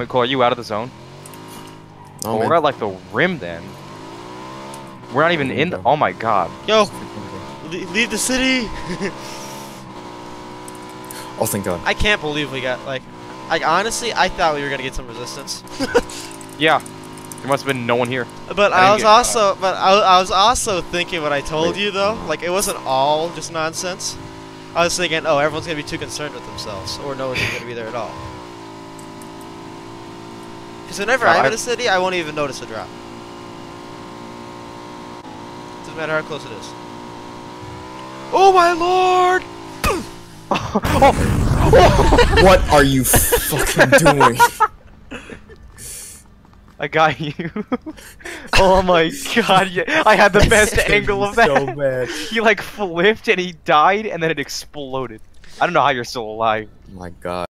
Wait, Cole, are you out of the zone? Oh, Oh, we're at like the rim then. We're not even in. The, oh my god. Yo, leave the city. Oh, thank God. I can't believe we got like, like honestly, I thought we were gonna get some resistance. Yeah. There must have been no one here. But I I, was get also, but I, I was also thinking what I told Wait. you though. Like it wasn't all just nonsense. I was thinking, oh, everyone's gonna be too concerned with themselves, or no one's gonna be there at all. Because whenever Yeah, I'm I- in a city, I won't even notice a drop. Doesn't matter how close it is. Oh my lord! what are you fucking doing? I got you. oh my god. Yeah, I had the best angle of that. So bad. He like flipped and he died and then it exploded. I don't know how you're still alive. Oh my God.